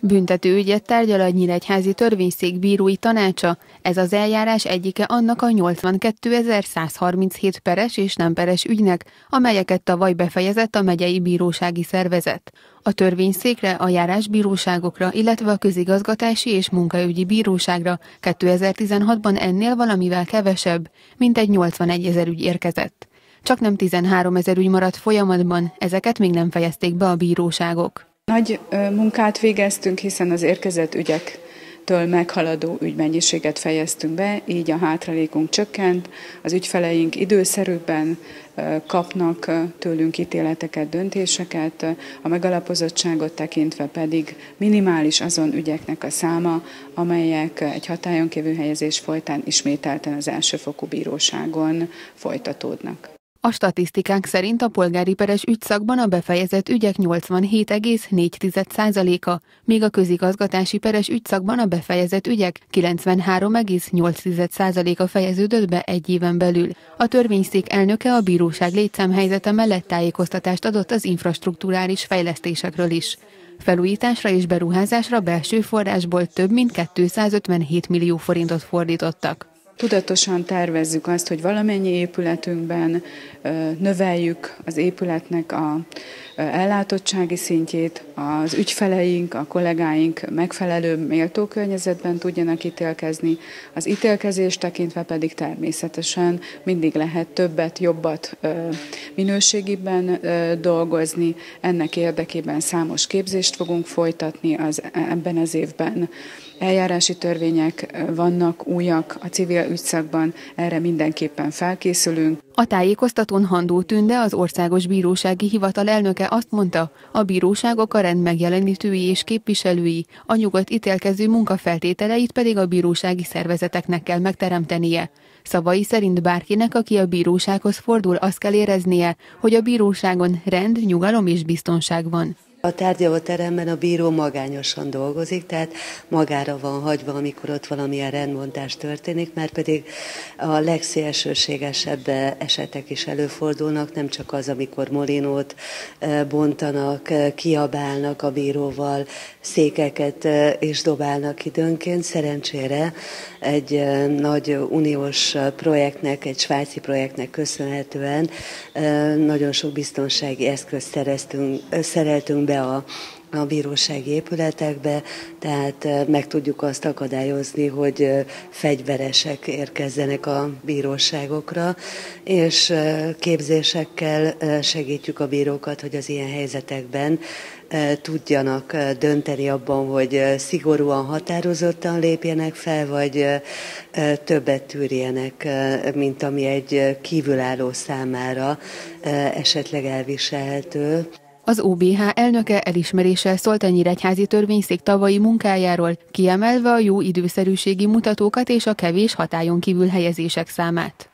Büntető ügyet tárgyal a Nyíregyházi Törvényszék bírói tanácsa. Ez az eljárás egyike annak a 82.137 peres és nem peres ügynek, amelyeket tavaly befejezett a megyei bírósági szervezet. A törvényszékre, a járásbíróságokra, illetve a közigazgatási és munkaügyi bíróságra 2016-ban ennél valamivel kevesebb, mint egy 81 ezer ügy érkezett. Csak nem 13 ezer ügy maradt folyamatban, ezeket még nem fejezték be a bíróságok. Nagy munkát végeztünk, hiszen az érkezett ügyek től meghaladó ügymennyiséget fejeztünk be, így a hátralékunk csökkent, az ügyfeleink időszerűbben kapnak tőlünk ítéleteket, döntéseket, a megalapozottságot tekintve pedig minimális azon ügyeknek a száma, amelyek egy hatályon kívül helyezés folytán ismételten az elsőfokú bíróságon folytatódnak. A statisztikák szerint a polgári peres ügyszakban a befejezett ügyek 87,4%-a, míg a közigazgatási peres ügyszakban a befejezett ügyek 93,8%-a fejeződött be egy éven belül. A törvényszék elnöke a bíróság létszámhelyzete mellett tájékoztatást adott az infrastruktúrális fejlesztésekről is. Felújításra és beruházásra belső forrásból több mint 257 millió forintot fordítottak. Tudatosan tervezzük azt, hogy valamennyi épületünkben növeljük az épületnek a ellátottsági szintjét, az ügyfeleink, a kollégáink megfelelő méltó környezetben tudjanak ítélkezni, az ítélkezés tekintve pedig természetesen mindig lehet többet, jobbat, minőségiben dolgozni. Ennek érdekében számos képzést fogunk folytatni az, ebben az évben. Eljárási törvények vannak újak a civil ügyszakban, erre mindenképpen felkészülünk. A tájékoztatón Handó Tünde, az Országos Bírósági Hivatal elnöke azt mondta, a bíróságok a rend megjelenítői és képviselői, a nyugodt ítélkező munkafeltételeit pedig a bírósági szervezeteknek kell megteremtenie. Szavai szerint bárkinek, aki a bírósághoz fordul, azt kell éreznie, hogy a bíróságon rend, nyugalom és biztonság van. A tárgyalóteremben a bíró magányosan dolgozik, tehát magára van hagyva, amikor ott valamilyen rendmondás történik, mert pedig a legszélsőségesebb esetek is előfordulnak, nem csak az, amikor molinót eh, bontanak, eh, kiabálnak a bíróval, székeket eh, és dobálnak időnként. Szerencsére egy nagy uniós projektnek, egy svájci projektnek köszönhetően nagyon sok biztonsági eszközt szereltünk be a, a bírósági épületekbe, tehát meg tudjuk azt akadályozni, hogy fegyveresek érkezzenek a bíróságokra, és képzésekkel segítjük a bírókat, hogy az ilyen helyzetekben tudjanak dönteni abban, hogy szigorúan, határozottan lépjenek fel, vagy többet tűrjenek, mint ami egy kívülálló számára esetleg elviselhető. Az OBH elnöke elismeréssel szólt a Nyíregyházi Törvényszék tavalyi munkájáról, kiemelve a jó időszerűségi mutatókat és a kevés hatályon kívül helyezések számát.